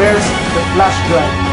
Where's the flash drive?